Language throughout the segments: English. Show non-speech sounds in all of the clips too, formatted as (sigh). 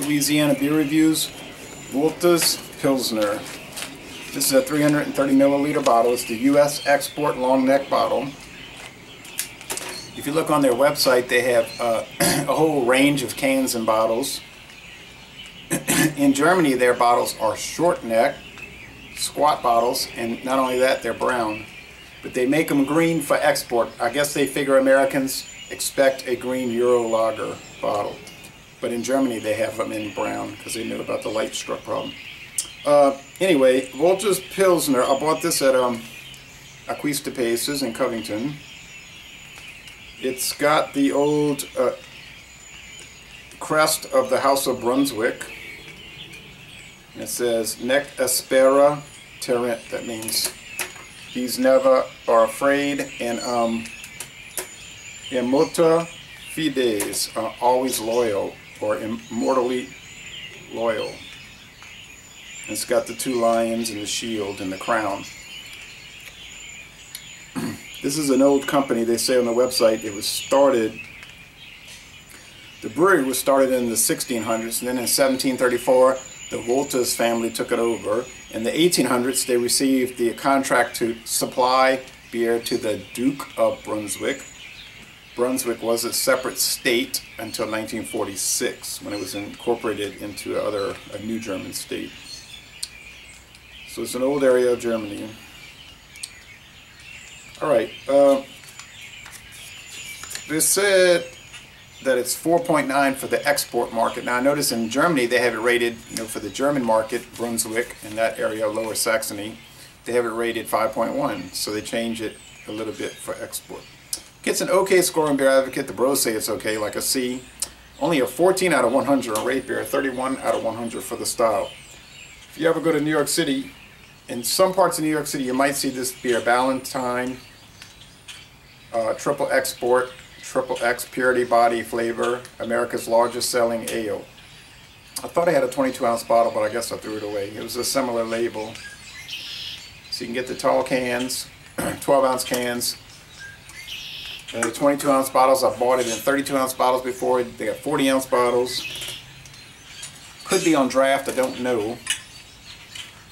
Louisiana Beer Reviews, Wolters Pilsner. This is a 330 milliliter bottle. It's the U.S. export long neck bottle. If you look on their website, they have uh, (clears throat) a whole range of cans and bottles. (clears throat) In Germany, their bottles are short neck, squat bottles, and not only that, they're brown. But they make them green for export. I guess they figure Americans expect a green Euro lager bottle. But in Germany, they have them in brown because they knew about the light struck problem. Uh, anyway, Wolters Pilsner, I bought this at um, Paces in Covington. It's got the old uh, crest of the House of Brunswick. It says Nec aspera terrent, that means he's never are afraid, and um, immota fides, uh, always loyal, or immortally loyal. It's got the two lions and the shield and the crown. (clears throat) this is an old company. They say on the website it was started, the brewery was started in the 1600s and then in 1734 the Wolters family took it over. In the 1800s they received the contract to supply beer to the Duke of Brunswick. Brunswick was a separate state until 1946 when it was incorporated into other, a new German state. So it's an old area of Germany. All right. Uh, they said that it's 4.9 for the export market. Now I notice in Germany they have it rated, you know, for the German market, Brunswick in that area, Lower Saxony, they have it rated 5.1. So they change it a little bit for export. Gets an okay score on Beer Advocate. The bros say it's okay, like a C. Only a 14 out of 100 on Rate Beer, 31 out of 100 for the style. If you ever go to New York City, in some parts of New York City, you might see this beer, Ballantine, uh, triple export, triple X purity body flavor, America's largest selling ale. I thought I had a 22 ounce bottle, but I guess I threw it away. It was a similar label. So you can get the tall cans, (clears throat) 12 ounce cans, the 22 ounce bottles. I bought it in 32 ounce bottles before. They got 40 ounce bottles. Could be on draft, I don't know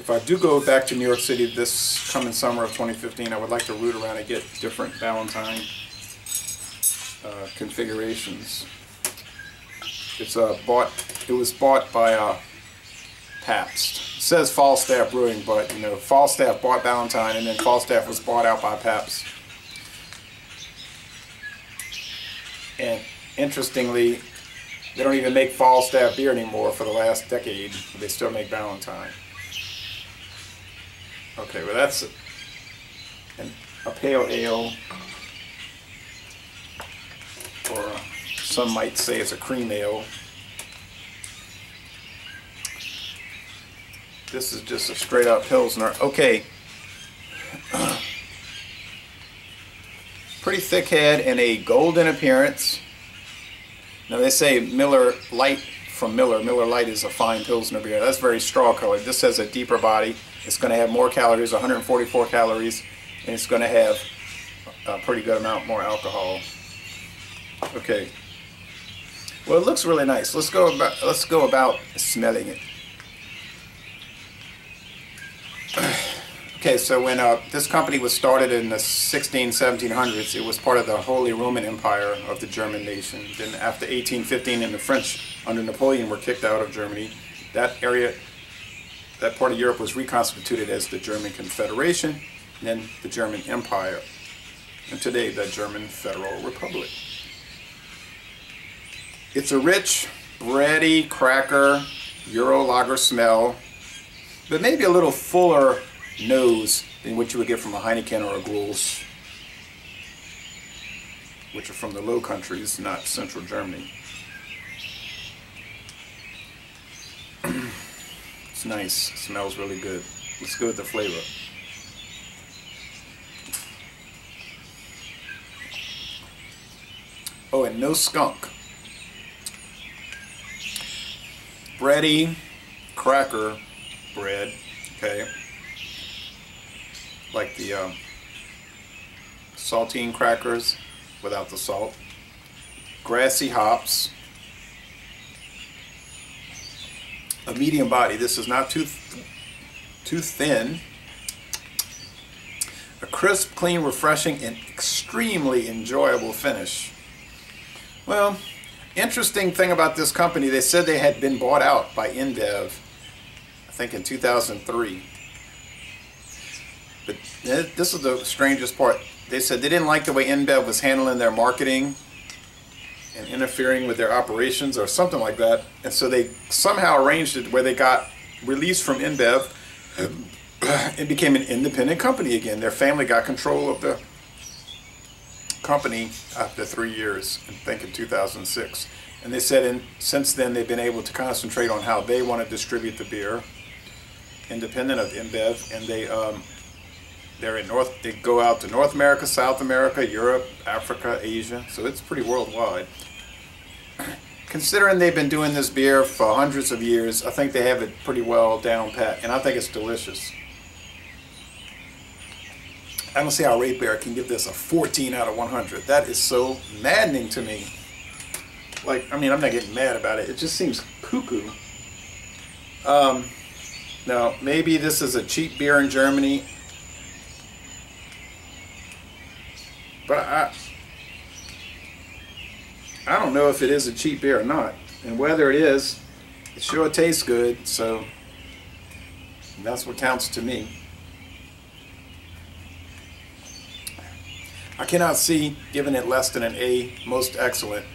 if I do go back to New York City this coming summer of 2015, I would like to root around and get different Ballantine uh, configurations. It's uh, bought. It was bought by uh, Pabst. It says Falstaff Brewing, but you know Falstaff bought Ballantine, and then Falstaff was bought out by Pabst. And interestingly, they don't even make Falstaff beer anymore for the last decade. They still make Ballantine. Okay, well that's an, a pale ale, or some might say it's a cream ale. This is just a straight up Pilsner. Okay. Pretty thick head and a golden appearance. Now they say Miller Lite from Miller. Miller Lite is a fine Pilsner beer. That's very straw colored. This has a deeper body. It's going to have more calories, 144 calories, and it's going to have a pretty good amount more alcohol. Okay. Well, it looks really nice. Let's go about let's go about smelling it. Okay, so when uh, this company was started in the 16, 1700s, it was part of the Holy Roman Empire of the German nation. Then after 1815 and the French under Napoleon were kicked out of Germany, that area that part of Europe was reconstituted as the German Confederation, then the German Empire, and today the German Federal Republic. It's a rich, bready, cracker, Euro lager smell, but maybe a little fuller nose than what you would get from a Heineken or a Grolsch, which are from the Low Countries, not central Germany. (clears throat) It's nice. Smells really good. Let's go with the flavor. Oh, and no skunk. Bready cracker bread, okay? Like the um, saltine crackers without the salt. Grassy hops a medium body. This is not too too thin. A crisp, clean, refreshing, and extremely enjoyable finish. Well, interesting thing about this company, they said they had been bought out by InBev, I think in 2003. This is the strangest part. They said they didn't like the way InBev was handling their marketing and interfering with their operations or something like that. And so they somehow arranged it where they got released from InBev (clears throat) and became an independent company again. Their family got control of the company after three years, I think in 2006. And they said in, since then they've been able to concentrate on how they want to distribute the beer, independent of InBev, and they um, they're in North. They go out to North America, South America, Europe, Africa, Asia. So it's pretty worldwide. Considering they've been doing this beer for hundreds of years, I think they have it pretty well down pat, and I think it's delicious. I don't see how Rate Beer can give this a 14 out of 100. That is so maddening to me. Like, I mean, I'm not getting mad about it. It just seems cuckoo. Um, now, maybe this is a cheap beer in Germany. But I, I don't know if it is a cheap beer or not. And whether it is, it sure tastes good. So that's what counts to me. I cannot see giving it less than an A, most excellent.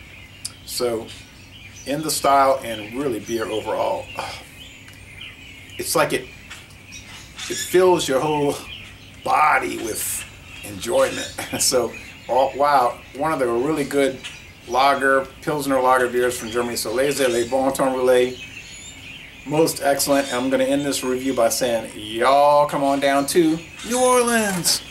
So, in the style and really beer overall, it's like it it fills your whole body with enjoyment. (laughs) so, oh, wow, one of the really good lager, Pilsner lager beers from Germany. So, Lese Le Bon Temps Roulé, most excellent. I'm going to end this review by saying, y'all come on down to New Orleans.